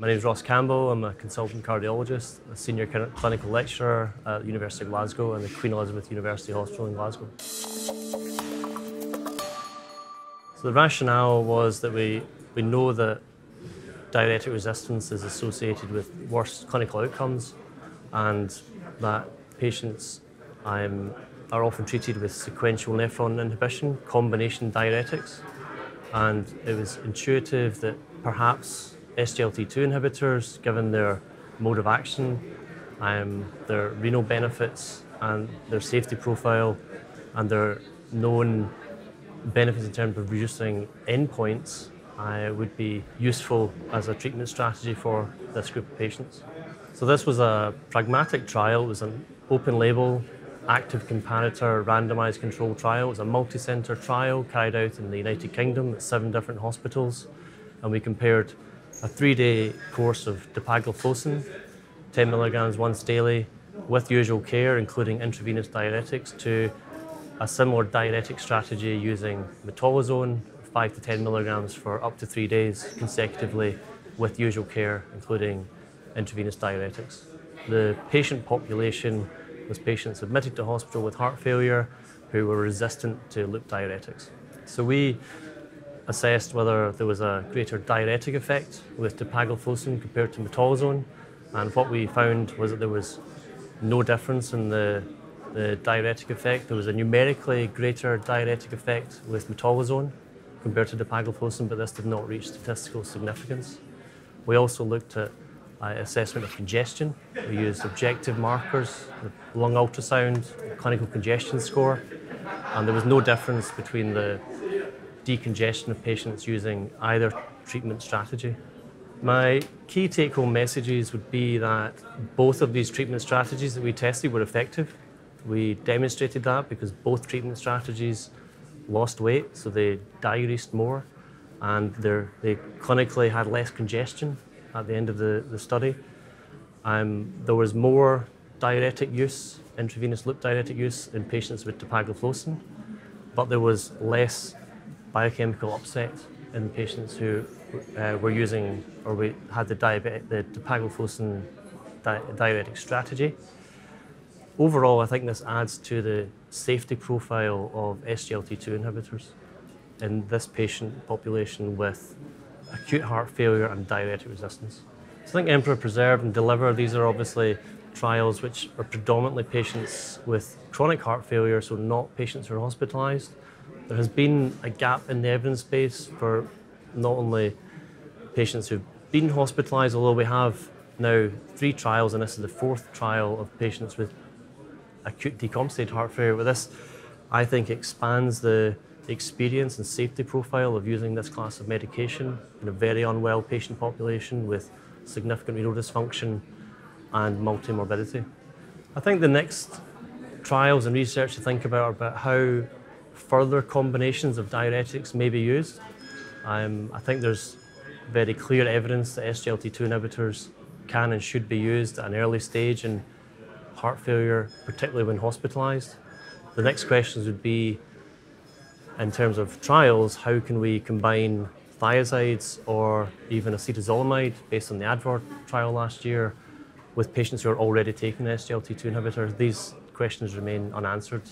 My name is Ross Campbell. I'm a consultant cardiologist, a senior clinical lecturer at the University of Glasgow and the Queen Elizabeth University Hospital in Glasgow. So the rationale was that we, we know that diuretic resistance is associated with worse clinical outcomes and that patients um, are often treated with sequential nephron inhibition, combination diuretics. And it was intuitive that perhaps SGLT2 inhibitors, given their mode of action, um, their renal benefits, and their safety profile, and their known benefits in terms of reducing endpoints, uh, would be useful as a treatment strategy for this group of patients. So this was a pragmatic trial. It was an open label, active comparator, randomized controlled trial. It was a multi-center trial carried out in the United Kingdom at seven different hospitals. And we compared a three-day course of dapagliflozin, 10 milligrams once daily, with usual care, including intravenous diuretics, to a similar diuretic strategy using metolazone, 5 to 10 milligrams for up to three days consecutively with usual care, including intravenous diuretics. The patient population was patients admitted to hospital with heart failure who were resistant to loop diuretics. So we assessed whether there was a greater diuretic effect with dapagliflozin compared to metolazone, and what we found was that there was no difference in the, the diuretic effect. There was a numerically greater diuretic effect with metolazone compared to dapagliflozin, but this did not reach statistical significance. We also looked at uh, assessment of congestion. We used objective markers, the lung ultrasound, clinical congestion score, and there was no difference between the decongestion of patients using either treatment strategy. My key take home messages would be that both of these treatment strategies that we tested were effective. We demonstrated that because both treatment strategies lost weight, so they diuresed more, and they clinically had less congestion at the end of the, the study. Um, there was more diuretic use, intravenous loop diuretic use in patients with dapagliflozin, but there was less biochemical upset in patients who uh, were using or we had the, diabetic, the dapagliflozin di diuretic strategy. Overall, I think this adds to the safety profile of SGLT2 inhibitors in this patient population with acute heart failure and diuretic resistance. So I think Emperor Preserve and Deliver, these are obviously trials which are predominantly patients with chronic heart failure, so not patients who are hospitalized. There has been a gap in the evidence base for not only patients who've been hospitalized, although we have now three trials, and this is the fourth trial of patients with acute decompensated heart failure. But this, I think, expands the experience and safety profile of using this class of medication in a very unwell patient population with significant renal dysfunction and multimorbidity. I think the next trials and research to think about are about how further combinations of diuretics may be used. Um, I think there's very clear evidence that SGLT2 inhibitors can and should be used at an early stage in heart failure, particularly when hospitalized. The next questions would be, in terms of trials, how can we combine thiazides or even acetazolamide, based on the ADVOR trial last year, with patients who are already taking SGLT2 inhibitors? These questions remain unanswered.